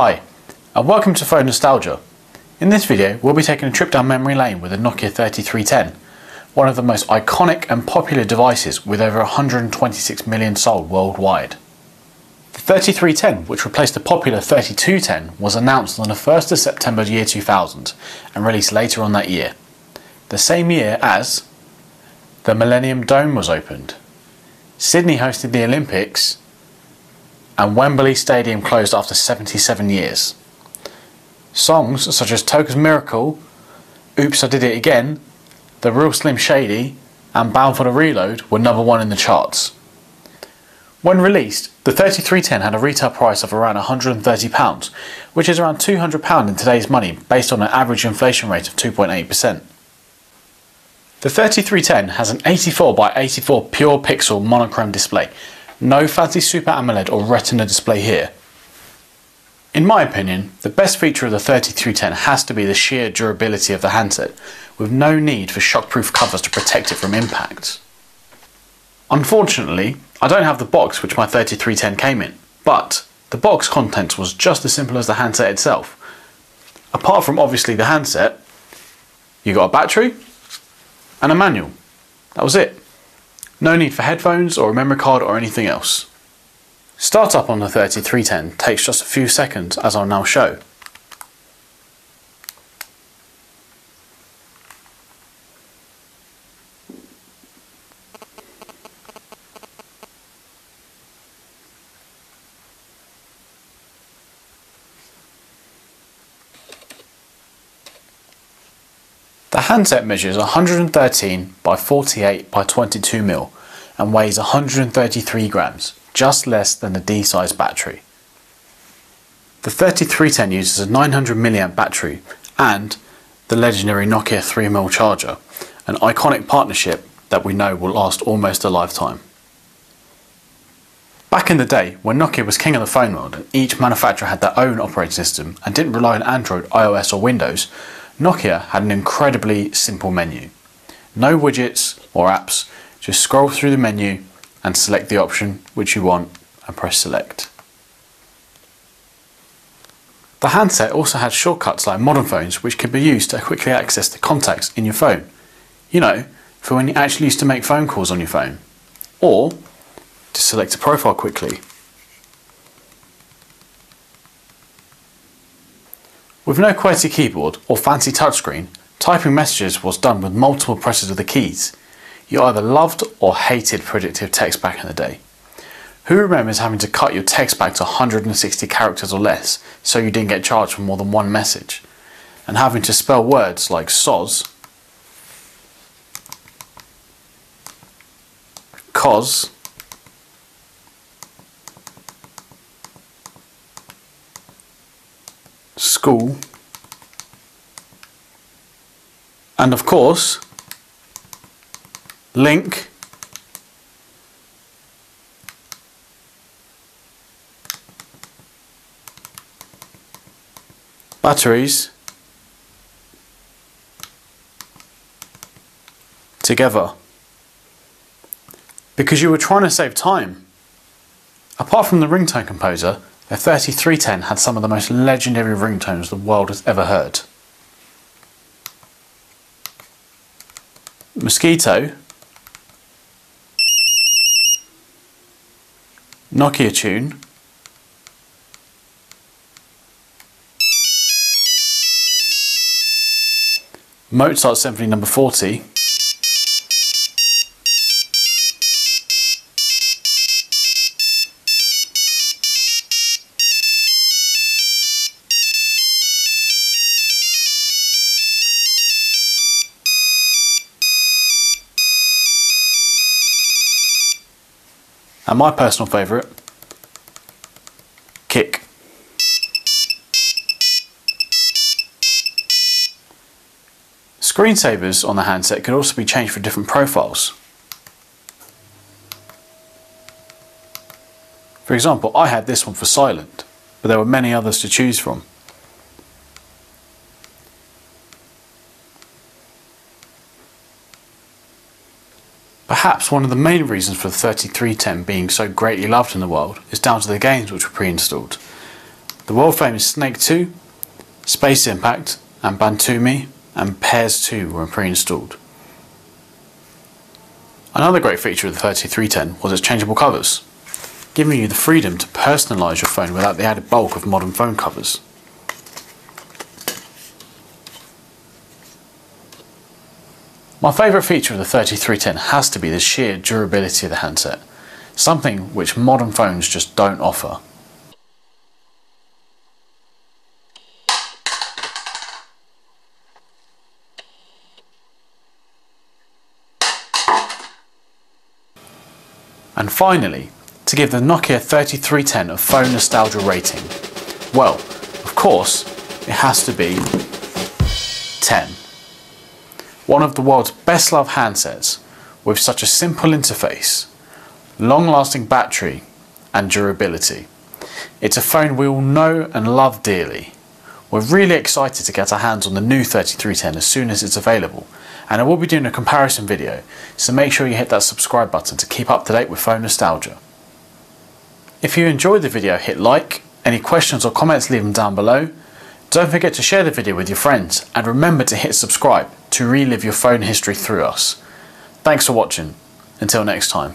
Hi, and welcome to Phone Nostalgia. In this video, we'll be taking a trip down memory lane with the Nokia 3310, one of the most iconic and popular devices with over 126 million sold worldwide. The 3310, which replaced the popular 3210, was announced on the 1st of September year 2000 and released later on that year, the same year as the Millennium Dome was opened, Sydney hosted the Olympics, and Wembley Stadium closed after 77 years. Songs such as Toca's Miracle, Oops I Did It Again, The Real Slim Shady, and Bound 4 Da Reload were number one in the charts. When released, the 3310 had a retail price of around £130, which is around £200 in today's money based on an average inflation rate of 2.8%. The 3310 has an 84 by 84 pure pixel monochrome display, no fancy Super AMOLED or Retina display here. In my opinion, the best feature of the 3310 has to be the sheer durability of the handset, with no need for shockproof covers to protect it from impact. Unfortunately, I don't have the box which my 3310 came in, but the box contents was just as simple as the handset itself. Apart from obviously the handset, you got a battery and a manual. That was it. No need for headphones or a memory card or anything else. Startup on the 3310 takes just a few seconds as I'll now show. The handset measures 113 by 48 by 22 mm and weighs 133 grams, just less than the D-size battery. The 3310 uses a 900 mAh battery and the legendary Nokia 3mm charger, an iconic partnership that we know will last almost a lifetime. Back in the day, when Nokia was king of the phone world and each manufacturer had their own operating system and didn't rely on Android, iOS or Windows, Nokia had an incredibly simple menu. No widgets or apps, just scroll through the menu and select the option which you want and press select. The handset also had shortcuts like modern phones which could be used to quickly access the contacts in your phone. You know, for when you actually used to make phone calls on your phone. Or to select a profile quickly With no QWERTY keyboard or fancy touchscreen, typing messages was done with multiple presses of the keys. You either loved or hated predictive text back in the day. Who remembers having to cut your text back to 160 characters or less so you didn't get charged for more than one message? And having to spell words like soz, cos, school, and of course, link. Batteries. Together. Because you were trying to save time. Apart from the ringtone composer, the 3310 had some of the most legendary ringtones the world has ever heard. Mosquito, Nokia tune, Mozart Symphony number 40, And my personal favourite, kick. Screensavers on the handset can also be changed for different profiles. For example, I had this one for silent, but there were many others to choose from. Perhaps one of the main reasons for the 3310 being so greatly loved in the world is down to the games which were pre-installed. The world famous Snake 2, Space Impact, and Bantumi and Pairs 2 were pre-installed. Another great feature of the 3310 was its changeable covers, giving you the freedom to personalise your phone without the added bulk of modern phone covers. My favourite feature of the 3310 has to be the sheer durability of the handset, something which modern phones just don't offer. And finally, to give the Nokia 3310 a phone nostalgia rating, well, of course, it has to be 10. One of the world's best loved handsets with such a simple interface, long lasting battery, and durability. It's a phone we all know and love dearly. We're really excited to get our hands on the new 3310 as soon as it's available and I will be doing a comparison video so make sure you hit that subscribe button to keep up to date with phone nostalgia. If you enjoyed the video hit like, any questions or comments leave them down below, don't forget to share the video with your friends and remember to hit subscribe to relive your phone history through us. Thanks for watching, until next time.